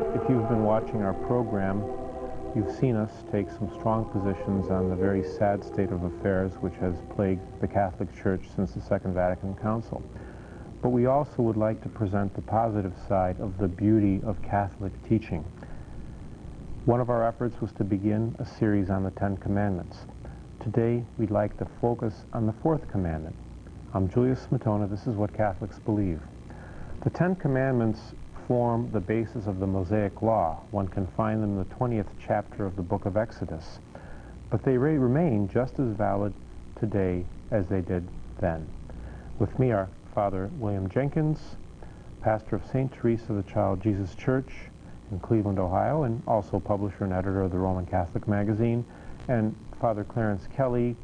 doubt if you've been watching our program, you've seen us take some strong positions on the very sad state of affairs which has plagued the Catholic Church since the Second Vatican Council. But we also would like to present the positive side of the beauty of Catholic teaching. One of our efforts was to begin a series on the Ten Commandments. Today, we'd like to focus on the fourth commandment. I'm Julius Smetona. This is what Catholics believe. The Ten Commandments form the basis of the Mosaic Law. One can find them in the 20th chapter of the book of Exodus. But they remain just as valid today as they did then. With me are Father William Jenkins, pastor of St. Teresa of the Child Jesus Church in Cleveland, Ohio, and also publisher and editor of the Roman Catholic magazine, and Father Clarence Kelly,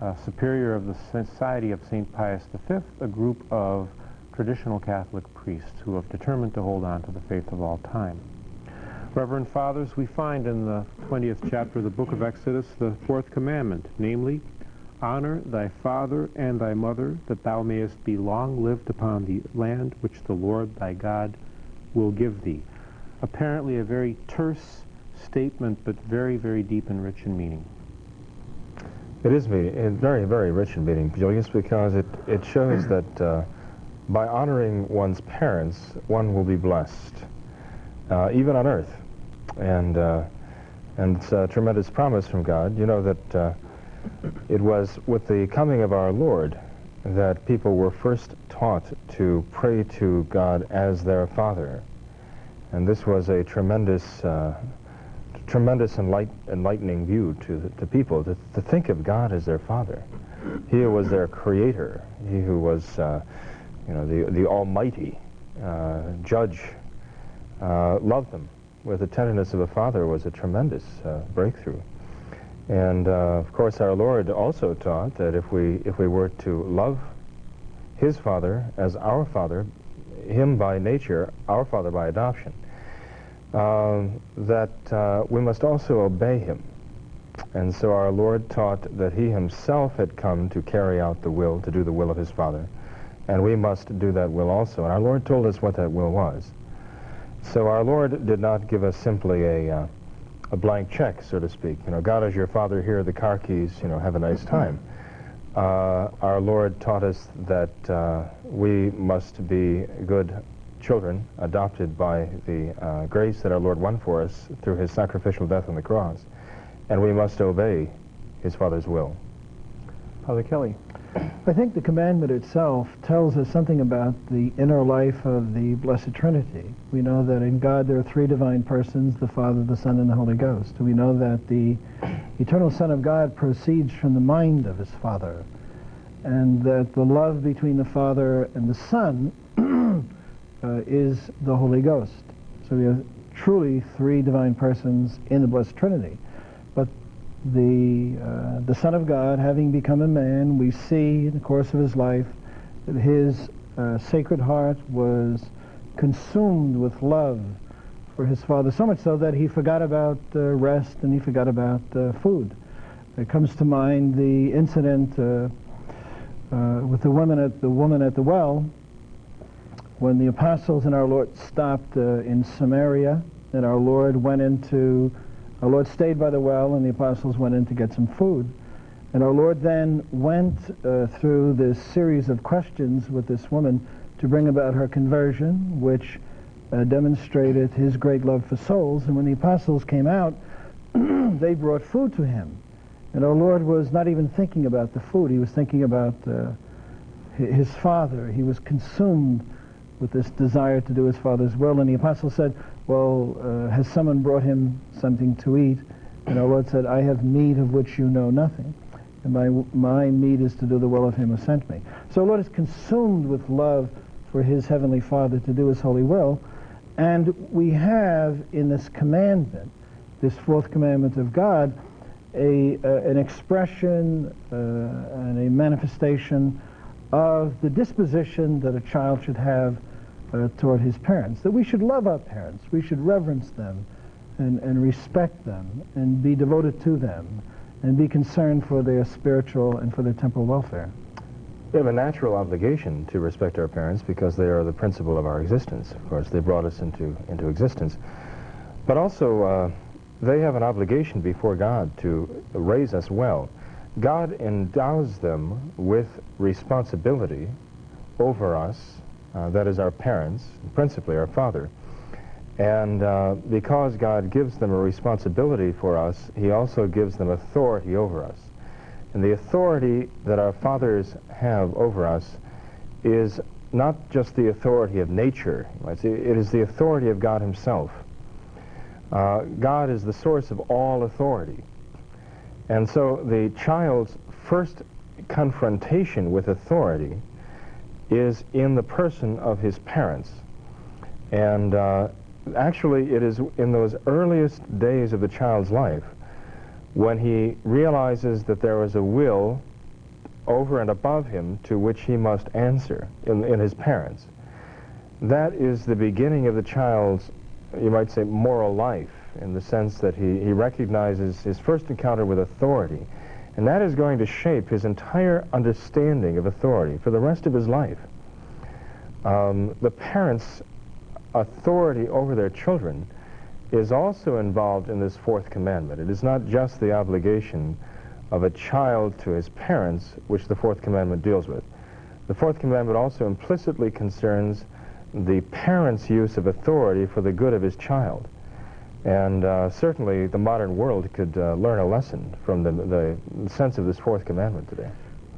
uh, superior of the Society of St. Pius V, a group of traditional Catholic priests who have determined to hold on to the faith of all time. Reverend Fathers, we find in the 20th chapter of the book of Exodus the fourth commandment, namely, Honor thy father and thy mother, that thou mayest be long lived upon the land which the Lord thy God will give thee. Apparently a very terse statement, but very, very deep and rich in meaning. It is very, very rich in meaning, Julius, because it, it shows that uh, by honoring one's parents, one will be blessed, uh, even on earth. And, uh, and it's a tremendous promise from God. You know that uh, it was with the coming of our Lord that people were first taught to pray to God as their Father. And this was a tremendous, uh, tremendous enlight enlightening view to, to people, to, to think of God as their Father. He who was their Creator, He who was uh, you know, the, the Almighty uh, Judge uh, loved them with the tenderness of a father was a tremendous uh, breakthrough. And uh, of course, our Lord also taught that if we if we were to love His Father as our Father, Him by nature, our Father by adoption, uh, that uh, we must also obey Him. And so our Lord taught that He Himself had come to carry out the will, to do the will of His Father, and we must do that will also. And our Lord told us what that will was. So our Lord did not give us simply a, uh, a blank check, so to speak. You know, God is your Father, here are the car keys, you know, have a nice time. Uh, our Lord taught us that uh, we must be good children adopted by the uh, grace that our Lord won for us through his sacrificial death on the cross. And we must obey his Father's will. Father Kelly. I think the commandment itself tells us something about the inner life of the Blessed Trinity. We know that in God there are three divine persons, the Father, the Son, and the Holy Ghost. We know that the eternal Son of God proceeds from the mind of his Father, and that the love between the Father and the Son uh, is the Holy Ghost. So we have truly three divine persons in the Blessed Trinity. The, uh, the Son of God, having become a man, we see in the course of his life that his uh, sacred heart was consumed with love for his Father, so much so that he forgot about uh, rest and he forgot about uh, food. It comes to mind the incident uh, uh, with the woman at the woman at the well when the apostles and our Lord stopped in Samaria and our Lord went into our Lord stayed by the well, and the apostles went in to get some food. And our Lord then went uh, through this series of questions with this woman to bring about her conversion, which uh, demonstrated his great love for souls. And when the apostles came out, they brought food to him. And our Lord was not even thinking about the food. He was thinking about uh, his Father. He was consumed with this desire to do his Father's will. And the apostles said, well, uh, has someone brought him something to eat? And our Lord said, I have meat of which you know nothing. And my, my meat is to do the will of him who sent me. So our Lord is consumed with love for his heavenly Father to do his holy will. And we have in this commandment, this fourth commandment of God, a, uh, an expression uh, and a manifestation of the disposition that a child should have uh, toward his parents, that we should love our parents, we should reverence them and, and respect them and be devoted to them and be concerned for their spiritual and for their temporal welfare. We have a natural obligation to respect our parents because they are the principle of our existence. Of course, they brought us into, into existence. But also, uh, they have an obligation before God to raise us well. God endows them with responsibility over us, uh, that is our parents, principally our father. And uh, because God gives them a responsibility for us, he also gives them authority over us. And the authority that our fathers have over us is not just the authority of nature, it is the authority of God himself. Uh, God is the source of all authority. And so the child's first confrontation with authority is in the person of his parents. And uh, actually, it is in those earliest days of the child's life when he realizes that there is a will over and above him to which he must answer in, in his parents. That is the beginning of the child's, you might say, moral life in the sense that he, he recognizes his first encounter with authority. And that is going to shape his entire understanding of authority for the rest of his life. Um, the parents' authority over their children is also involved in this fourth commandment. It is not just the obligation of a child to his parents, which the fourth commandment deals with. The fourth commandment also implicitly concerns the parent's use of authority for the good of his child. And uh, certainly the modern world could uh, learn a lesson from the, the sense of this fourth commandment today.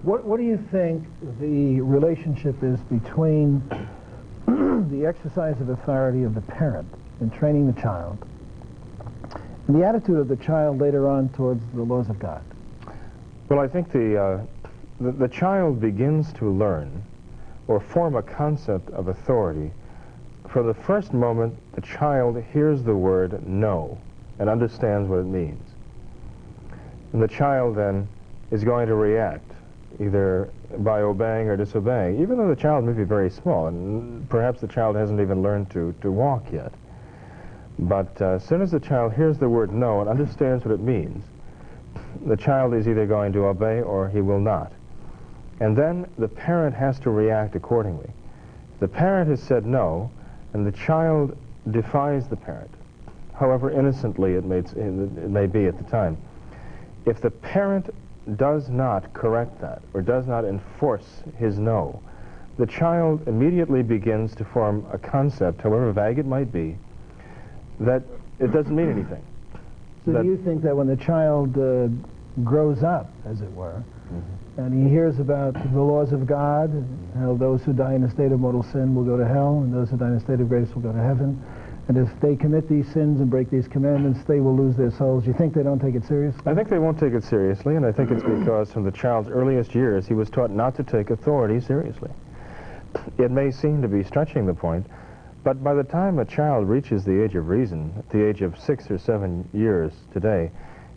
What, what do you think the relationship is between the exercise of authority of the parent in training the child and the attitude of the child later on towards the laws of God? Well, I think the, uh, the, the child begins to learn or form a concept of authority from the first moment the child hears the word no and understands what it means. And the child then is going to react either by obeying or disobeying, even though the child may be very small, and perhaps the child hasn't even learned to, to walk yet. But uh, as soon as the child hears the word no and understands what it means, the child is either going to obey or he will not. And then the parent has to react accordingly. The parent has said no, and the child defies the parent, however innocently it may, it may be at the time. If the parent does not correct that or does not enforce his no, the child immediately begins to form a concept, however vague it might be, that it doesn't mean anything. So do you think that when the child uh, grows up, as it were. Mm-hmm. and he hears about the laws of God, how those who die in a state of mortal sin will go to hell, and those who die in a state of grace will go to heaven, and if they commit these sins and break these commandments, they will lose their souls. You think they don't take it seriously? I think they won't take it seriously, and I think it's mm-hmm. because from the child's earliest years he was taught not to take authority seriously. It may seem to be stretching the point, but by the time a child reaches the age of reason, at the age of six or seven years today,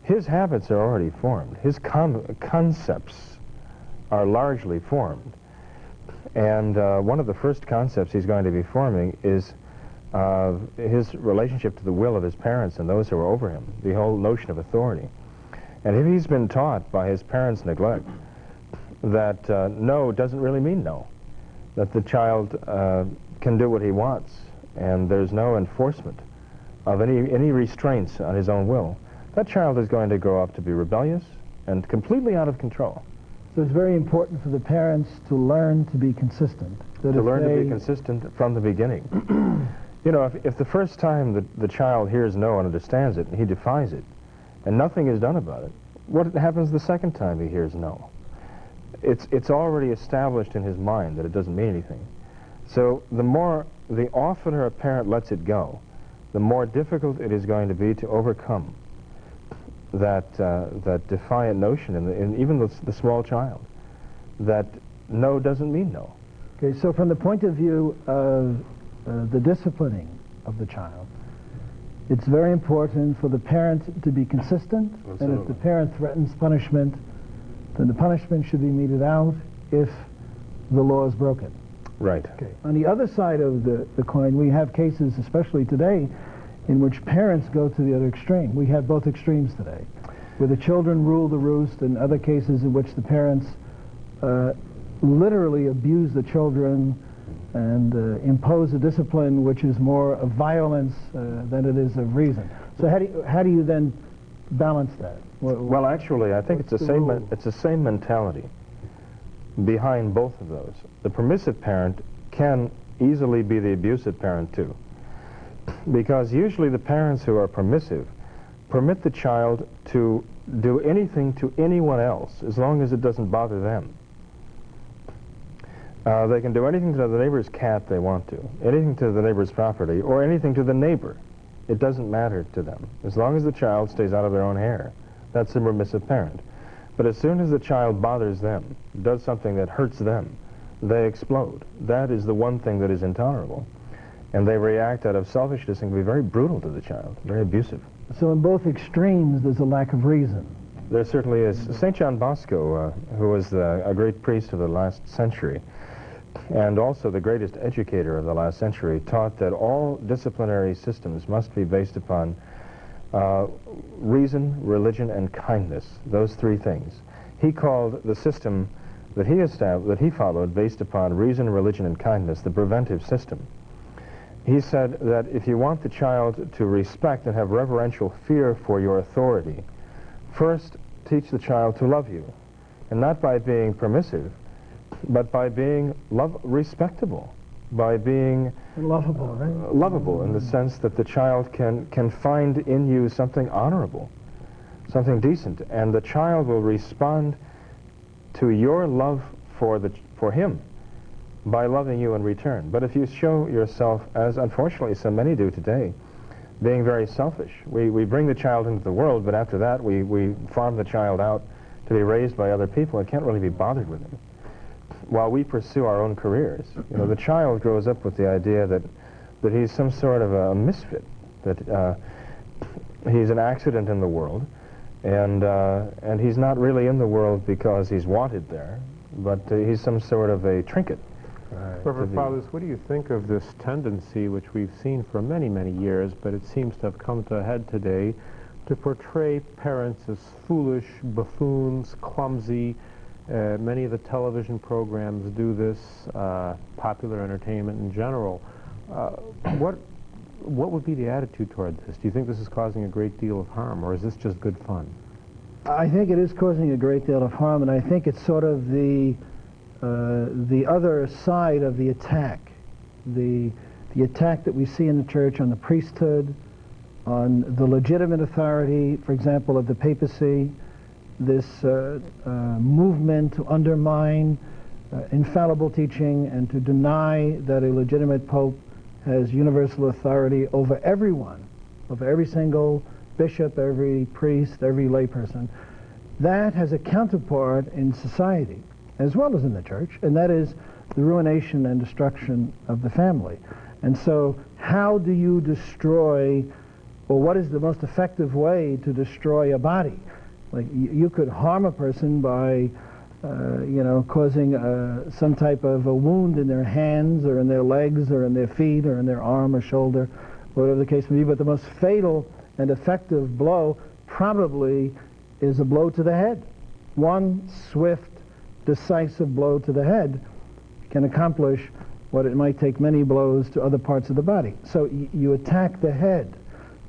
his habits are already formed. His concepts are largely formed. And uh, one of the first concepts he's going to be forming is uh, his relationship to the will of his parents and those who are over him, the whole notion of authority. And if he's been taught by his parents' neglect that uh, no doesn't really mean no, that the child uh, can do what he wants and there's no enforcement of any, any restraints on his own will, that child is going to grow up to be rebellious and completely out of control. So it's very important for the parents to learn to be consistent. to learn to be consistent from the beginning. You know, if, if the first time the, the child hears no and understands it, and he defies it, and nothing is done about it, what happens the second time he hears no? It's, it's already established in his mind that it doesn't mean anything. So the more, the oftener a parent lets it go, the more difficult it is going to be to overcome that, uh, that defiant notion in, the, in even the, the small child that no doesn't mean no. Okay, so from the point of view of uh, the disciplining of the child. It's very important for the parent to be consistent, Absolutely. and if the parent threatens punishment, then the punishment should be meted out if the law is broken. Right. Okay. On the other side of the, the coin, we have cases, especially today, in which parents go to the other extreme. We have both extremes today, where the children rule the roost, and other cases in which the parents uh, literally abuse the children and uh, impose a discipline which is more of violence uh, than it is of reason. So how do you, how do you then balance that? What, Well, actually, I think it's the the same. rule? It's the same mentality behind both of those. The permissive parent can easily be the abusive parent too, because usually the parents who are permissive permit the child to do anything to anyone else as long as it doesn't bother them. Uh, they can do anything to the neighbor's cat they want to, anything to the neighbor's property, or anything to the neighbor. It doesn't matter to them, as long as the child stays out of their own hair. That's a permissive parent. But as soon as the child bothers them, does something that hurts them, they explode. That is the one thing that is intolerable. And they react out of selfishness and can be very brutal to the child, very abusive. so in both extremes, there's a lack of reason. There certainly is. St. John Bosco, uh, who was the, a great priest of the last century, and also the greatest educator of the last century, taught that all disciplinary systems must be based upon uh, reason, religion, and kindness. Those three things. He called the system that he established, that he followed, based upon reason, religion, and kindness, the preventive system. He said that if you want the child to respect and have reverential fear for your authority, first teach the child to love you, and not by being permissive, but by being love respectable, by being Lovable, right? Uh, lovable in the sense that the child can can find in you something honorable, something decent, and the child will respond to your love for the for him by loving you in return. But if you show yourself, as unfortunately so many do today, being very selfish, we, we bring the child into the world, but after that we, we farm the child out to be raised by other people and can't really be bothered with him while we pursue our own careers. You know, the child grows up with the idea that, that he's some sort of a misfit, that uh, he's an accident in the world, and, uh, and he's not really in the world because he's wanted there, but uh, he's some sort of a trinket. Reverend Fathers, what do you think of this tendency, which we've seen for many, many years, but it seems to have come to a head today, to portray parents as foolish, buffoons, clumsy? Uh, many of the television programs do this, uh, popular entertainment in general. Uh, what, what would be the attitude toward this? Do you think this is causing a great deal of harm, or is this just good fun? I think it is causing a great deal of harm, and I think it's sort of the the other side of the attack, the the attack that we see in the church on the priesthood, on the legitimate authority, for example, of the papacy, this uh, uh, movement to undermine uh, infallible teaching and to deny that a legitimate pope has universal authority over everyone, over every single bishop, every priest, every layperson. That has a counterpart in society as well as in the church, and that is the ruination and destruction of the family. And so, how do you destroy, or what is the most effective way to destroy a body? Like, you, you could harm a person by, uh, you know, causing uh, some type of a wound in their hands or in their legs or in their feet or in their arm or shoulder, whatever the case may be. But the most fatal and effective blow probably is a blow to the head. One swift, decisive blow to the head can accomplish what it might take many blows to other parts of the body. So you attack the head,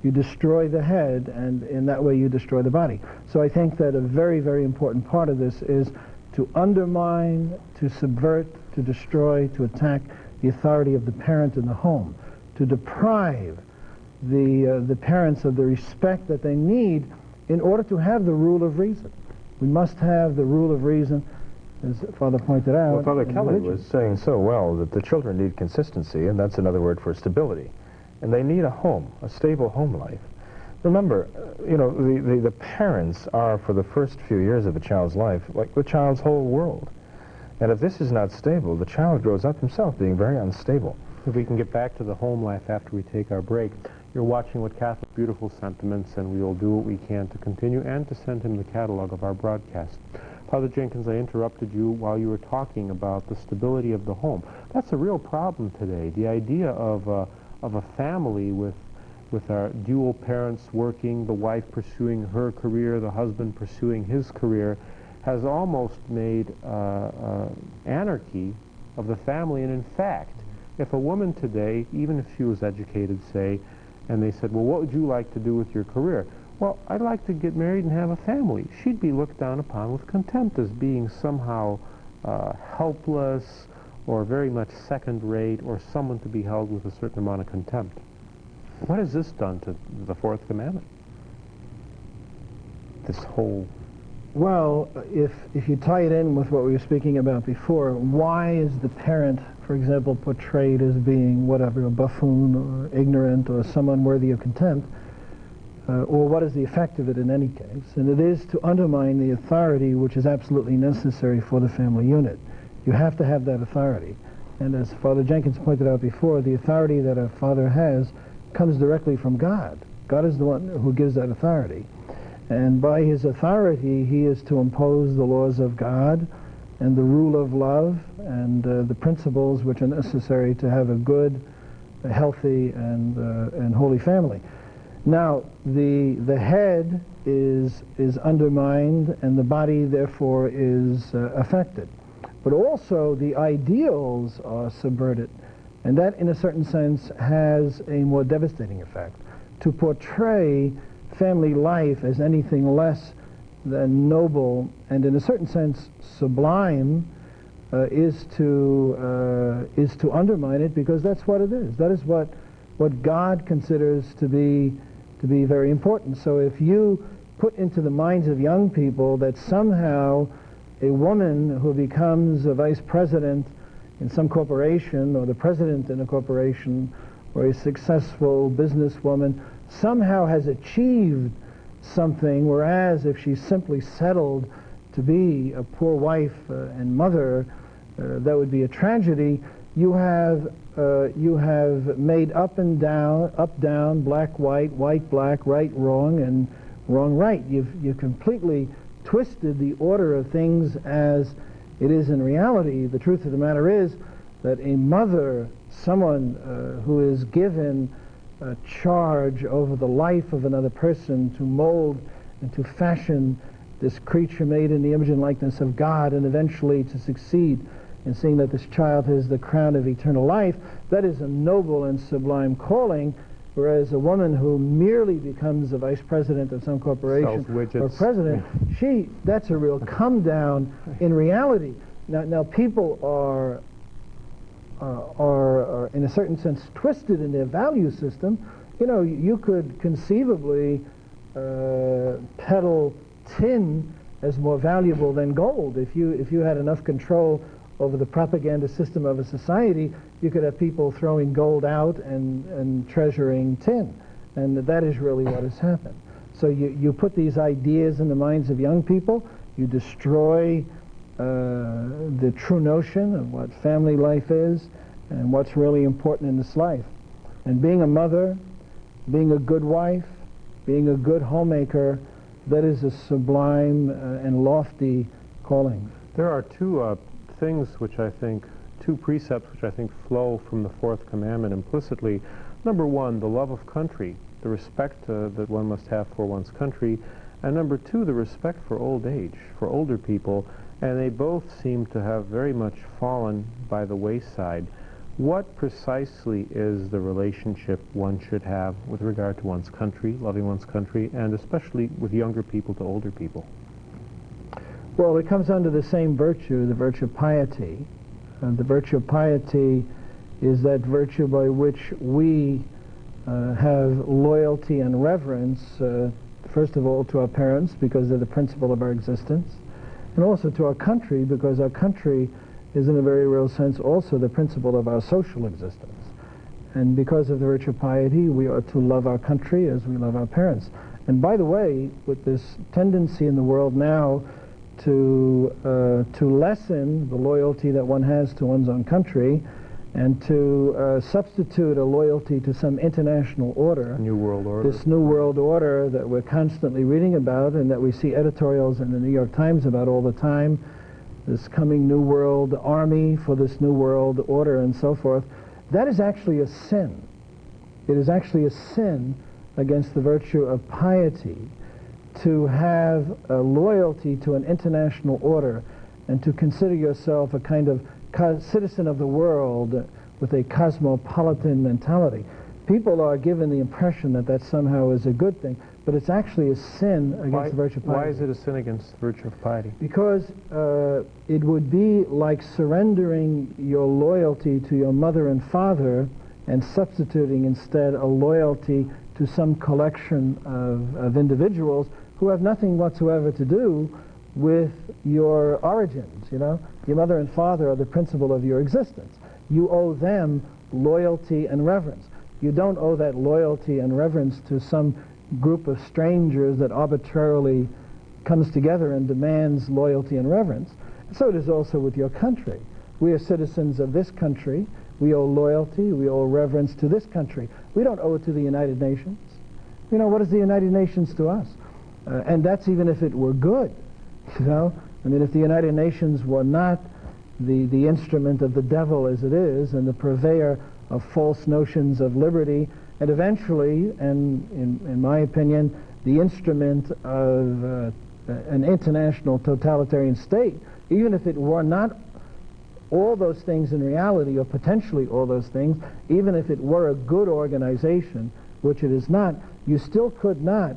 you destroy the head, and in that way you destroy the body. So I think that a very, very important part of this is to undermine, to subvert, to destroy, to attack the authority of the parent in the home, to deprive the, uh, the parents of the respect that they need in order to have the rule of reason. We must have the rule of reason, as Father pointed out. Well, Father Kelly religion. was saying so well that the children need consistency, and that's another word for stability. And they need a home, a stable home life. Remember, uh, you know, the, the, the parents are, for the first few years of a child's life, like the child's whole world. And if this is not stable, the child grows up himself being very unstable. If we can get back to the home life after we take our break, you're watching with Catholic Beautiful Sentiments, and we will do what we can to continue and to send him the catalog of our broadcast. Father Jenkins, I interrupted you while you were talking about the stability of the home. That's a real problem today. The idea of a, of a family with with our dual parents working, the wife pursuing her career, the husband pursuing his career, has almost made uh, uh, anarchy of the family. And in fact, if a woman today, even if she was educated, say, and they said, well, what would you like to do with your career? Well, I'd like to get married and have a family. She'd be looked down upon with contempt as being somehow uh, helpless or very much second rate or someone to be held with a certain amount of contempt. What has this done to the fourth commandment? This whole well, if, if you tie it in with what we were speaking about before, why is the parent, for example, portrayed as being whatever, a buffoon or ignorant or someone worthy of contempt? Uh, or what is the effect of it in any case? And it is to undermine the authority which is absolutely necessary for the family unit. You have to have that authority. And as Father Jenkins pointed out before, the authority that a father has comes directly from God. God is the one who gives that authority. And by his authority, he is to impose the laws of God and the rule of love and uh, the principles which are necessary to have a good, a healthy, and, uh, and holy family. Now, the, the head is, is undermined and the body, therefore, is uh, affected. But also, the ideals are subverted. And that, in a certain sense, has a more devastating effect. To portray family life as anything less than noble and in a certain sense sublime uh, is to uh, is to undermine it because that's what it is. That is what what God considers to be to be very important. So if you put into the minds of young people that somehow a woman who becomes a vice president in some corporation or the president in a corporation or a successful businesswoman somehow has achieved something, whereas if she simply settled to be a poor wife uh, and mother, uh, that would be a tragedy. You have uh, you have made up and down, up down, black white, white black, right wrong, and wrong right. You've you've completely twisted the order of things as it is in reality. The truth of the matter is that a mother, someone uh, who is given a charge over the life of another person to mold and to fashion this creature made in the image and likeness of God and eventually to succeed in seeing that this child has the crown of eternal life, that is a noble and sublime calling, whereas a woman who merely becomes a vice president of some corporation or president, she, that's a real come down in reality. Now, now people are uh, are, are, in a certain sense, twisted in their value system, you know, you could conceivably uh, peddle tin as more valuable than gold. If you, if you had enough control over the propaganda system of a society, you could have people throwing gold out and, and treasuring tin. And that is really what has happened. So you, you put these ideas in the minds of young people, you destroy uh, the true notion of what family life is and what's really important in this life. And being a mother, being a good wife, being a good homemaker, that is a sublime uh, and lofty calling. There are two uh, things which I think, two precepts which I think flow from the fourth commandment implicitly. Number one, the love of country, the respect uh, that one must have for one's country. And number two, the respect for old age, for older people and they both seem to have very much fallen by the wayside. What precisely is the relationship one should have with regard to one's country, loving one's country, and especially with younger people to older people? Well, it comes under the same virtue, the virtue of piety. And the virtue of piety is that virtue by which we uh, have loyalty and reverence, uh, first of all, to our parents because they're the principle of our existence and also to our country because our country is in a very real sense also the principle of our social existence. And because of the virtue of piety, we are to love our country as we love our parents. And by the way, with this tendency in the world now to, uh, to lessen the loyalty that one has to one's own country, and to uh, substitute a loyalty to some international order. New World Order. This New World Order that we're constantly reading about and that we see editorials in the New York Times about all the time. This coming New World Army for this New World Order and so forth. That is actually a sin. It is actually a sin against the virtue of piety to have a loyalty to an international order and to consider yourself a kind of citizen of the world with a cosmopolitan mentality. People are given the impression that that somehow is a good thing, but it's actually a sin against why, the virtue of piety. Why is it a sin against the virtue of piety? Because uh, it would be like surrendering your loyalty to your mother and father and substituting instead a loyalty to some collection of, of individuals who have nothing whatsoever to do with your origins, you know. Your mother and father are the principle of your existence. You owe them loyalty and reverence. You don't owe that loyalty and reverence to some group of strangers that arbitrarily comes together and demands loyalty and reverence. So it is also with your country. We are citizens of this country. We owe loyalty, we owe reverence to this country. We don't owe it to the United Nations. You know, what is the United Nations to us? Uh, and that's even if it were good, you know? I mean, if the United Nations were not the, the instrument of the devil as it is and the purveyor of false notions of liberty, and eventually, and in, in my opinion, the instrument of uh, an international totalitarian state, even if it were not all those things in reality, or potentially all those things, even if it were a good organization, which it is not, you still could not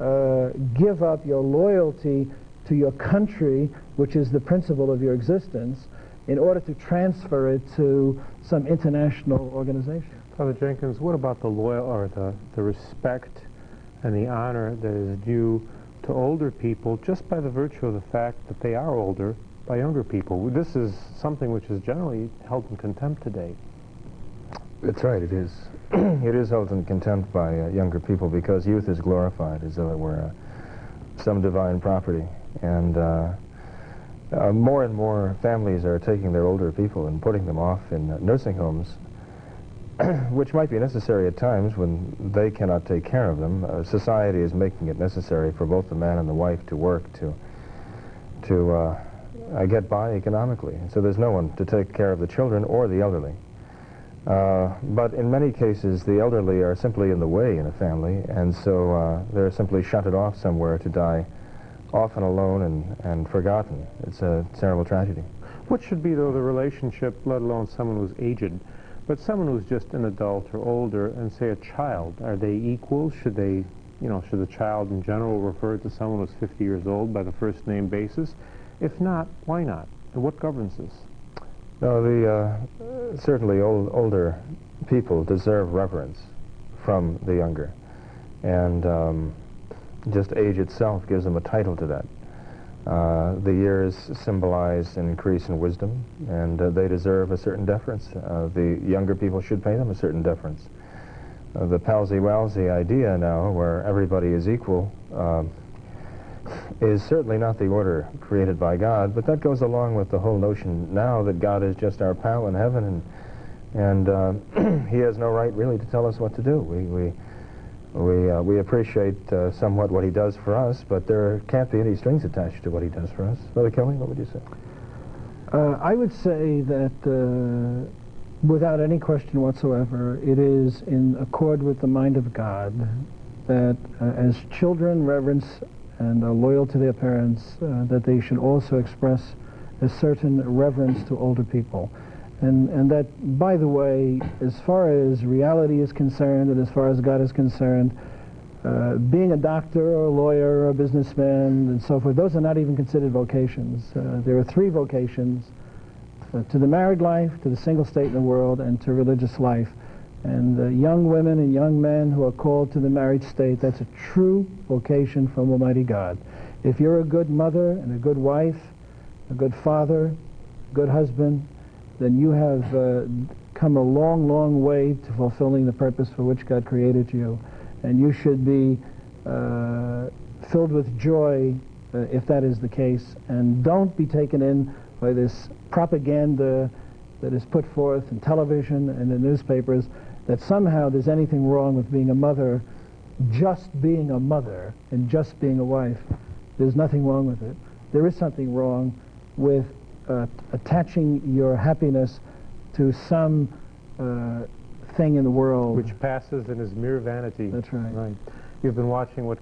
uh, give up your loyalty to your country, which is the principle of your existence, in order to transfer it to some international organization. Father Jenkins, what about the loyal or the, the respect and the honor that is due to older people just by the virtue of the fact that they are older by younger people? This is something which is generally held in contempt today. That's right, it is. it is held in contempt by uh, younger people because youth is glorified as though it were uh, some divine property. And uh, uh, more and more families are taking their older people and putting them off in uh, nursing homes, which might be necessary at times when they cannot take care of them. Uh, society is making it necessary for both the man and the wife to work to to get by economically. So there's no one to take care of the children or the elderly. Uh, but in many cases, the elderly are simply in the way in a family, and so they're simply shunted off somewhere to die often alone and, and forgotten. It's a terrible tragedy. What should be, though, the relationship, let alone someone who's aged, but someone who's just an adult or older, and say a child? Are they equal? Should they, you know, should the child in general refer to someone who's 50 years old by the first name basis? If not, why not? And what governs this? No, the uh, certainly old, older people deserve reverence from the younger, and um, just age itself gives them a title to that. Uh, the years symbolize an increase in wisdom, and uh, they deserve a certain deference. Uh, the younger people should pay them a certain deference. Uh, the palsy-walsy idea now, where everybody is equal, um, is certainly not the order created by God, but that goes along with the whole notion now that God is just our pal in heaven, and and uh, he has no right really to tell us what to do. We we we, uh, we appreciate uh, somewhat what he does for us, but there can't be any strings attached to what he does for us. Brother Kelly, what would you say? Uh, I would say that uh, without any question whatsoever, it is in accord with the mind of God that uh, as children reverence and are loyal to their parents, uh, that they should also express a certain reverence to older people. And, and that, by the way, as far as reality is concerned and as far as God is concerned, uh, being a doctor or a lawyer or a businessman and so forth, those are not even considered vocations. Uh, there are three vocations, uh, to the married life, to the single state in the world, and to religious life. And uh, young women and young men who are called to the married state, that's a true vocation from Almighty God. If you're a good mother and a good wife, a good father, good husband, then you have uh, come a long, long way to fulfilling the purpose for which God created you. And you should be uh, filled with joy uh, if that is the case. And don't be taken in by this propaganda that is put forth in television and in newspapers that somehow there's anything wrong with being a mother, just being a mother and just being a wife. There's nothing wrong with it. There is something wrong with uh, attaching your happiness to some uh, thing in the world. Which passes and is mere vanity. That's right. Right. You've been watching what